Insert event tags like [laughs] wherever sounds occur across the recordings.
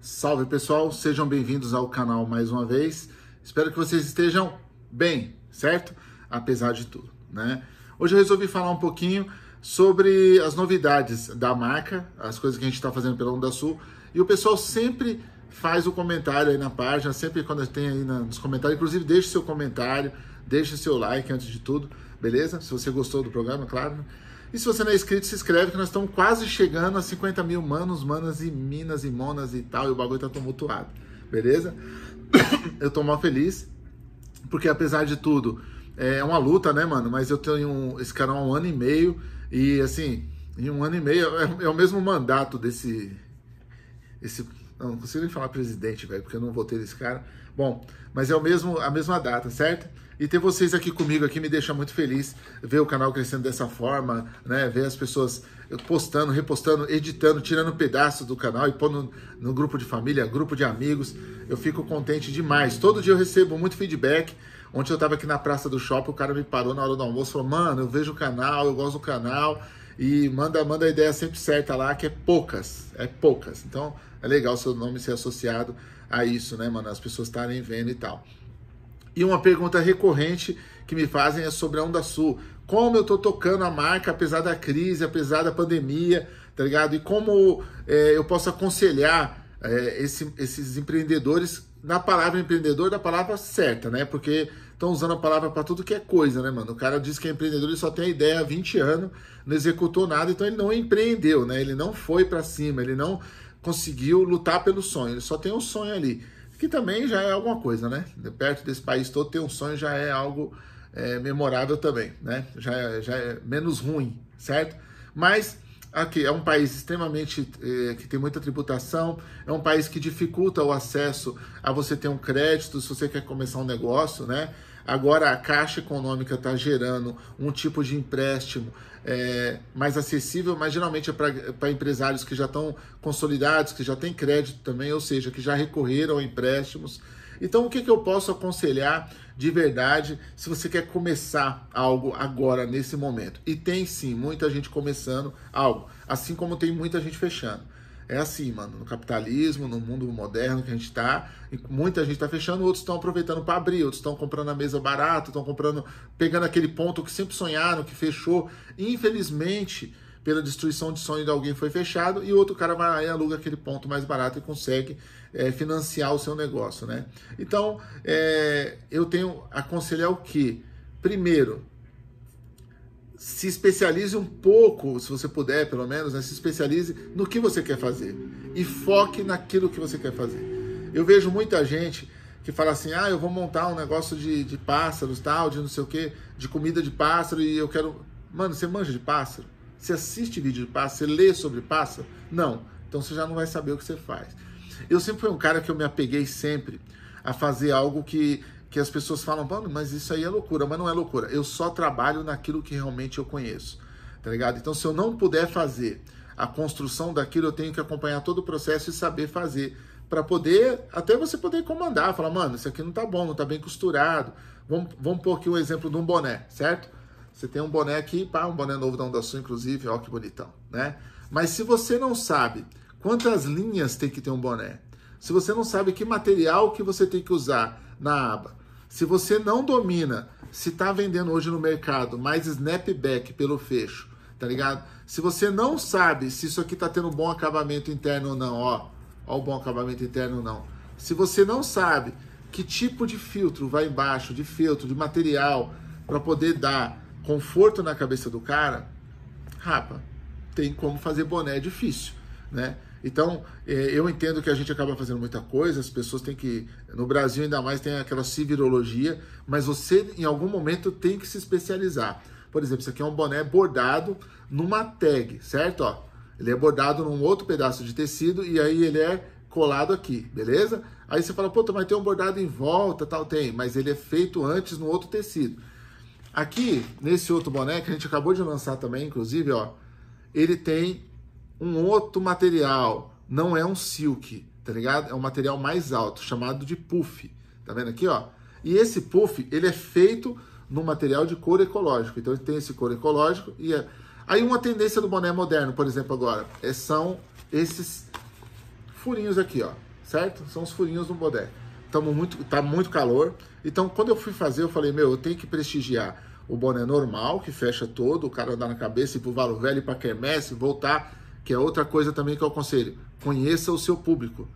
Salve pessoal, sejam bem-vindos ao canal mais uma vez. Espero que vocês estejam bem, certo? Apesar de tudo, né? Hoje eu resolvi falar um pouquinho sobre as novidades da marca, as coisas que a gente está fazendo pela Onda Sul. E o pessoal sempre faz o comentário aí na página, sempre quando tem aí nos comentários, inclusive deixe seu comentário, deixe seu like antes de tudo, beleza? Se você gostou do programa, claro. E se você não é inscrito, se inscreve que nós estamos quase chegando a 50 mil manos, manas e minas e monas e tal, e o bagulho tá tumultuado, beleza? [coughs] Eu tô mal feliz, porque apesar de tudo, é uma luta, né, mano? Mas eu tenho esse canal há um ano e meio, e assim, em um ano e meio é, é o mesmo mandato desse. Esse, não, não consigo nem falar presidente, velho, porque eu não votei desse cara. Bom, mas é o mesmo, a mesma data, certo? E ter vocês aqui comigo aqui me deixa muito feliz ver o canal crescendo dessa forma, né? Ver as pessoas postando, repostando, editando, tirando pedaços do canal e pondo no grupo de família, grupo de amigos. Eu fico contente demais. Todo dia eu recebo muito feedback. Ontem eu tava aqui na praça do shopping, o cara me parou na hora do almoço e falou: Mano, eu vejo o canal, eu gosto do canal. E manda, manda a ideia sempre certa lá, que é poucas. É poucas. Então é legal seu nome ser associado a isso, né, mano? As pessoas estarem vendo e tal. E uma pergunta recorrente que me fazem é sobre a Onda Sul. Como eu tô tocando a marca apesar da crise, apesar da pandemia, tá ligado? E como é, eu posso aconselhar é, esse, esses empreendedores na palavra empreendedor, da palavra certa, né? Porque estão usando a palavra para tudo que é coisa, né, mano? O cara diz que é empreendedor, ele só tem a ideia há 20 anos, não executou nada, então ele não empreendeu, né? Ele não foi para cima, ele não conseguiu lutar pelo sonho, ele só tem um sonho ali que também já é alguma coisa, né? Perto desse país todo ter um sonho já é algo é, memorável também, né? Já é, já é menos ruim, certo? Mas aqui é um país extremamente é, que tem muita tributação, é um país que dificulta o acesso a você ter um crédito se você quer começar um negócio, né? Agora a Caixa Econômica está gerando um tipo de empréstimo é, mais acessível, mas geralmente é para empresários que já estão consolidados, que já têm crédito também, ou seja, que já recorreram a empréstimos. Então, o que, que eu posso aconselhar de verdade se você quer começar algo agora, nesse momento? E tem sim muita gente começando algo, assim como tem muita gente fechando. É assim, mano, no capitalismo, no mundo moderno que a gente está, muita gente está fechando, outros estão aproveitando para abrir, outros estão comprando a mesa barata, estão comprando, pegando aquele ponto que sempre sonharam, que fechou. Infelizmente, pela destruição de sonho de alguém foi fechado, e outro cara vai e aluga aquele ponto mais barato e consegue é, financiar o seu negócio, né? Então, é, eu tenho aconselhar o que? Primeiro, se especialize um pouco, se você puder, pelo menos, né? se especialize no que você quer fazer e foque naquilo que você quer fazer. Eu vejo muita gente que fala assim: ah, eu vou montar um negócio de, de pássaros, tal, de não sei o que, de comida de pássaro e eu quero. Mano, você manja de pássaro? Você assiste vídeo de pássaro? Você lê sobre pássaro? Não. Então você já não vai saber o que você faz. Eu sempre fui um cara que eu me apeguei sempre a fazer algo que que as pessoas falam, mas isso aí é loucura, mas não é loucura. Eu só trabalho naquilo que realmente eu conheço, tá ligado? Então, se eu não puder fazer a construção daquilo, eu tenho que acompanhar todo o processo e saber fazer para poder, até você poder comandar, falar, mano, isso aqui não tá bom, não tá bem costurado. Vamos, vamos pôr aqui um exemplo de um boné, certo? Você tem um boné aqui, pá, um boné novo da Onda Sul, inclusive, ó que bonitão, né? Mas se você não sabe quantas linhas tem que ter um boné, se você não sabe que material que você tem que usar na aba, se você não domina, se está vendendo hoje no mercado mais snapback pelo fecho, tá ligado? Se você não sabe se isso aqui está tendo bom acabamento interno ou não, ó, ó o bom acabamento interno ou não. Se você não sabe que tipo de filtro vai embaixo, de filtro, de material, para poder dar conforto na cabeça do cara, rapa, tem como fazer boné difícil, né? Então, é, eu entendo que a gente acaba fazendo muita coisa, as pessoas têm que. No Brasil, ainda mais, tem aquela civirologia, mas você, em algum momento, tem que se especializar. Por exemplo, isso aqui é um boné bordado numa tag, certo? Ó, ele é bordado num outro pedaço de tecido e aí ele é colado aqui, beleza? Aí você fala, pô, mas tem um bordado em volta, tal, tem, mas ele é feito antes no outro tecido. Aqui, nesse outro boné que a gente acabou de lançar também, inclusive, ó, ele tem um outro material, não é um silk, tá ligado? É um material mais alto, chamado de puff. Tá vendo aqui, ó? E esse puff, ele é feito no material de couro ecológico. Então ele tem esse couro ecológico e é... aí uma tendência do boné moderno, por exemplo, agora, é, são esses furinhos aqui, ó. certo? São os furinhos no boné. Tamo muito, tá muito calor. Então, quando eu fui fazer, eu falei, meu, eu tenho que prestigiar o boné normal, que fecha todo, o cara dá na cabeça, e pro Valo Velho, para quermesse, voltar, que é outra coisa também que eu aconselho. Conheça o seu público.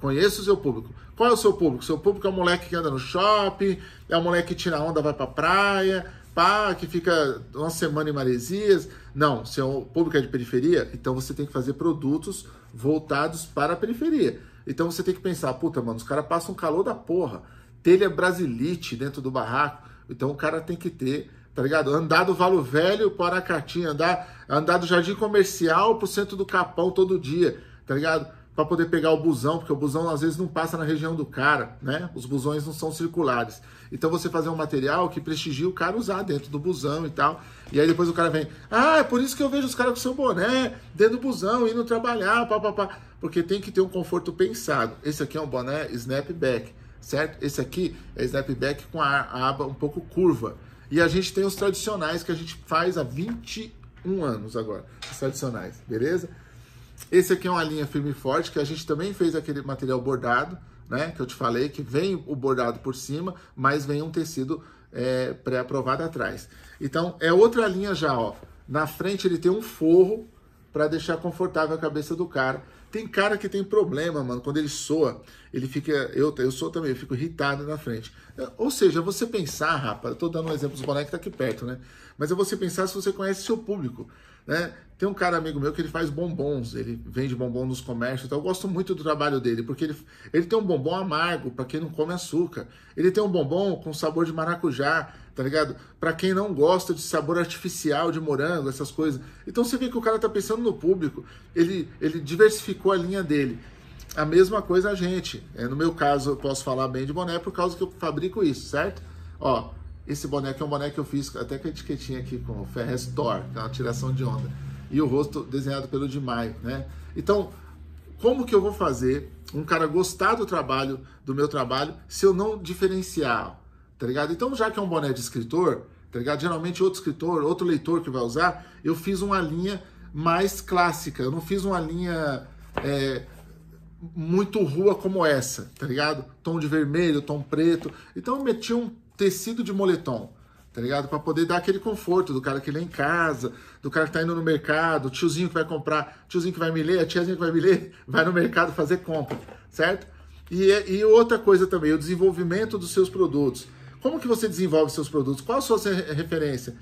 Conheça o seu público. Qual é o seu público? Seu público é o moleque que anda no shopping, é o moleque que tira onda, vai pra praia, pá, que fica uma semana em Maresias. Não, seu público é de periferia, então você tem que fazer produtos voltados para a periferia. Então você tem que pensar, puta, mano, os caras passam um calor da porra. Telha brasilite dentro do barraco. Então o cara tem que ter, tá ligado? Andar do Valo Velho para Aracati, andar, andar do Jardim Comercial pro centro do Capão todo dia, tá ligado? Para poder pegar o busão, porque o busão às vezes não passa na região do cara, né? Os busões não são circulares. Então você fazer um material que prestigie o cara usar dentro do busão e tal. E aí depois o cara vem, ah, é por isso que eu vejo os caras com seu boné dentro do busão, indo trabalhar, papapá. Porque tem que ter um conforto pensado. Esse aqui é um boné snapback, certo? Esse aqui é snapback com a aba um pouco curva. E a gente tem os tradicionais que a gente faz há 21 anos agora. Os tradicionais, beleza? Esse aqui é uma linha firme e forte que a gente também fez aquele material bordado, né? Que eu te falei que vem o bordado por cima, mas vem um tecido é, pré-aprovado atrás. Então é outra linha já, ó. Na frente ele tem um forro para deixar confortável a cabeça do cara. Tem cara que tem problema, mano, quando ele soa, ele fica. Eu, eu sou também, eu fico irritado na frente. Ou seja, você pensar, rapaz, eu tô dando um exemplo dos bonecos tá aqui perto, né? Mas é você pensar se você conhece seu público. Né? Tem um cara amigo meu que ele faz bombons, ele vende bombom nos comércios, então eu gosto muito do trabalho dele, porque ele, ele tem um bombom amargo para quem não come açúcar. Ele tem um bombom com sabor de maracujá, tá ligado? Para quem não gosta de sabor artificial de morango, essas coisas. Então você vê que o cara tá pensando no público, ele, ele diversificou a linha dele. A mesma coisa a gente. É, no meu caso, eu posso falar bem de boné por causa que eu fabrico isso, certo? Ó, esse boneco é um boneco que eu fiz até com a etiquetinha aqui com o Ferrez Thor, que é uma tiração de onda. E o rosto desenhado pelo de Maio, né? Então, como que eu vou fazer um cara gostar do trabalho, do meu trabalho, se eu não diferenciar, tá ligado? Então, já que é um boné de escritor, tá ligado? Geralmente outro escritor, outro leitor que vai usar, eu fiz uma linha mais clássica, eu não fiz uma linha é, muito rua como essa, tá ligado? Tom de vermelho, tom preto. Então eu meti um tecido de moletom, tá ligado? Para poder dar aquele conforto do cara que lê em casa, do cara que tá indo no mercado, tiozinho que vai comprar, tiozinho que vai me ler, a tiazinha que vai me ler, [laughs] vai no mercado fazer compra, certo? E, e outra coisa também, o desenvolvimento dos seus produtos. Como que você desenvolve seus produtos? Qual a sua referência?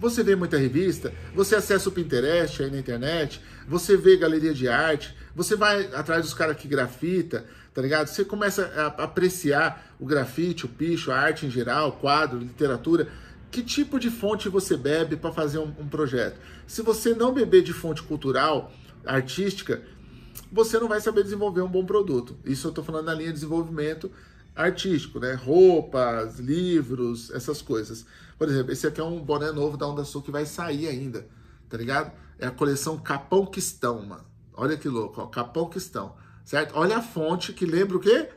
Você vê muita revista, você acessa o Pinterest aí na internet, você vê galeria de arte, você vai atrás dos caras que grafita, tá ligado? Você começa a apreciar o grafite, o picho, a arte em geral, quadro, literatura. Que tipo de fonte você bebe para fazer um, um projeto? Se você não beber de fonte cultural, artística, você não vai saber desenvolver um bom produto. Isso eu estou falando na linha de desenvolvimento artístico, né? Roupas, livros, essas coisas. Por exemplo, esse aqui é um boné novo da Onda Sul que vai sair ainda, tá ligado? É a coleção Capão Quistão, mano. Olha que louco, ó, Capão Quistão certo? Olha a fonte que lembra o quê?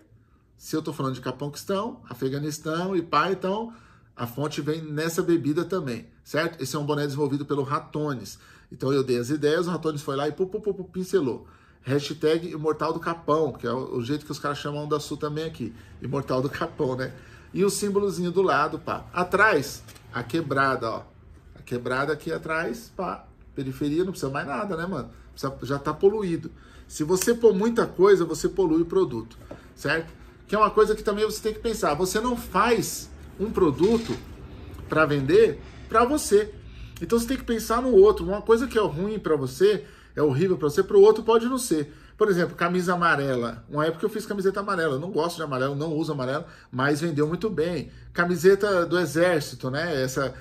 Se eu estou falando de Capão-Quistão, Afeganistão e pá, então a fonte vem nessa bebida também, certo? Esse é um boné desenvolvido pelo Ratones. Então eu dei as ideias, o Ratones foi lá e pu, pu, pu, pincelou. Hashtag Imortal do Capão, que é o, jeito que os caras chamam da Sul também aqui. Imortal do Capão, né? E o símbolozinho do lado, pá. Atrás, a quebrada, ó. A quebrada aqui atrás, pá. Periferia, não precisa mais nada, né, mano? Precisa, já tá poluído. Se você pôr muita coisa, você polui o produto, certo? Que é uma coisa que também você tem que pensar. Você não faz um produto para vender para você. Então você tem que pensar no outro. Uma coisa que é ruim para você, é horrível para você, para o outro pode não ser. Por exemplo, camisa amarela. Uma época eu fiz camiseta amarela. Eu não gosto de amarelo, não uso amarelo, mas vendeu muito bem. Camiseta do exército, né? Essa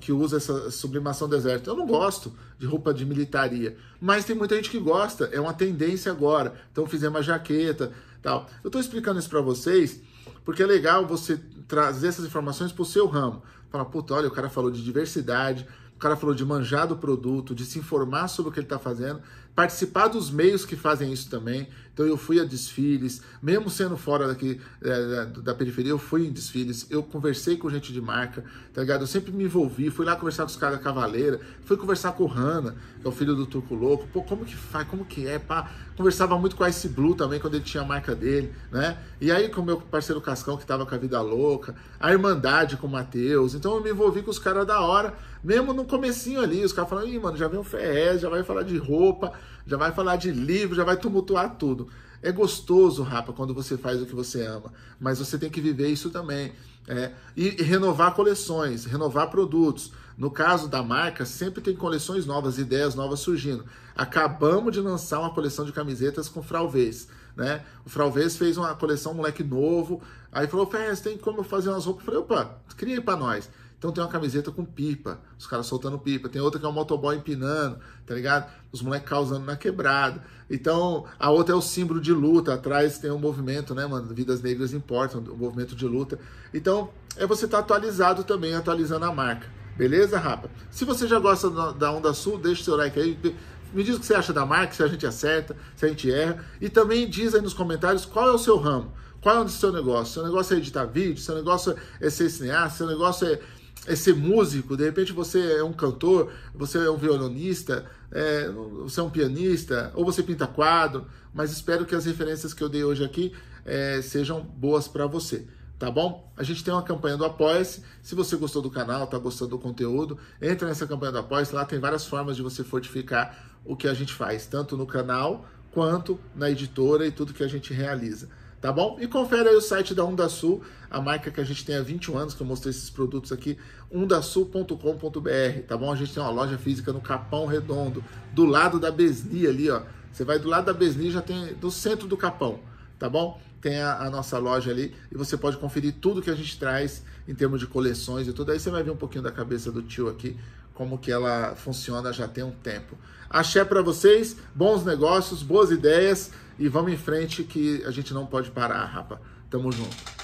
que usa essa sublimação do exército. Eu não gosto de roupa de militaria, mas tem muita gente que gosta, é uma tendência agora. Então fizemos uma jaqueta, tal. Eu estou explicando isso para vocês porque é legal você trazer essas informações para o seu ramo. Falar, puta, olha, o cara falou de diversidade, o cara falou de manjar do produto, de se informar sobre o que ele está fazendo. Participar dos meios que fazem isso também. Então eu fui a desfiles, mesmo sendo fora daqui é, da periferia, eu fui em desfiles, eu conversei com gente de marca, tá ligado? Eu sempre me envolvi, fui lá conversar com os caras da Cavaleira, fui conversar com o Hanna, que é o filho do Turco Louco, pô, como que faz, como que é, pá. Conversava muito com a Ice Blue também, quando ele tinha a marca dele, né? E aí com o meu parceiro Cascão, que tava com a vida louca, a Irmandade com o Matheus, então eu me envolvi com os caras da hora, mesmo no comecinho ali, os caras falando, ih, mano, já vem o FES, já vai falar de roupa, já vai falar de livro, já vai tumultuar tudo. É gostoso, rapa, quando você faz o que você ama, mas você tem que viver isso também. É, e, renovar coleções, renovar produtos. No caso da marca, sempre tem coleções novas, ideias novas surgindo. Acabamos de lançar uma coleção de camisetas com Fralvez. Né? O Fralvez fez uma coleção moleque novo, aí falou, Fez, tem como fazer umas roupas? Eu falei, opa, cria aí pra nós. Então tem uma camiseta com pipa, os caras soltando pipa. Tem outra que é um motoboy empinando, tá ligado? Os moleques causando na quebrada. Então a outra é o símbolo de luta. Atrás tem um movimento, né, mano? Vidas Negras Importam, o um movimento de luta. Então é você estar tá atualizado também, atualizando a marca. Beleza, rapa? Se você já gosta da Onda Sul, deixa seu like aí. Me diz o que você acha da marca, se a gente acerta, se a gente erra. E também diz aí nos comentários qual é o seu ramo. Qual é o seu negócio? Seu negócio é editar vídeo? Seu negócio é ser cineasta? Seu negócio é é ser músico, de repente você é um cantor, você é um violonista, é, você é um pianista, ou você pinta quadro, mas espero que as referências que eu dei hoje aqui é, sejam boas para você. Tá bom? A gente tem uma campanha do Apoia-se. Se você gostou do canal, está gostando do conteúdo, entra nessa campanha do Apoia-se. Lá tem várias formas de você fortificar o que a gente faz, tanto no canal quanto na editora e tudo que a gente realiza tá bom? E confere aí o site da Undasul, a marca que a gente tem há 21 anos, que eu mostrei esses produtos aqui, undasul.com.br, tá bom? A gente tem uma loja física no Capão Redondo, do lado da Besni ali, ó. Você vai do lado da Besni, já tem do centro do Capão, tá bom? Tem a, a, nossa loja ali e você pode conferir tudo que a gente traz em termos de coleções e tudo. Aí você vai ver um pouquinho da cabeça do tio aqui, como que ela funciona já tem um tempo. Axé para vocês, bons negócios, boas ideias e vamos em frente que a gente não pode parar, rapa. Tamo junto.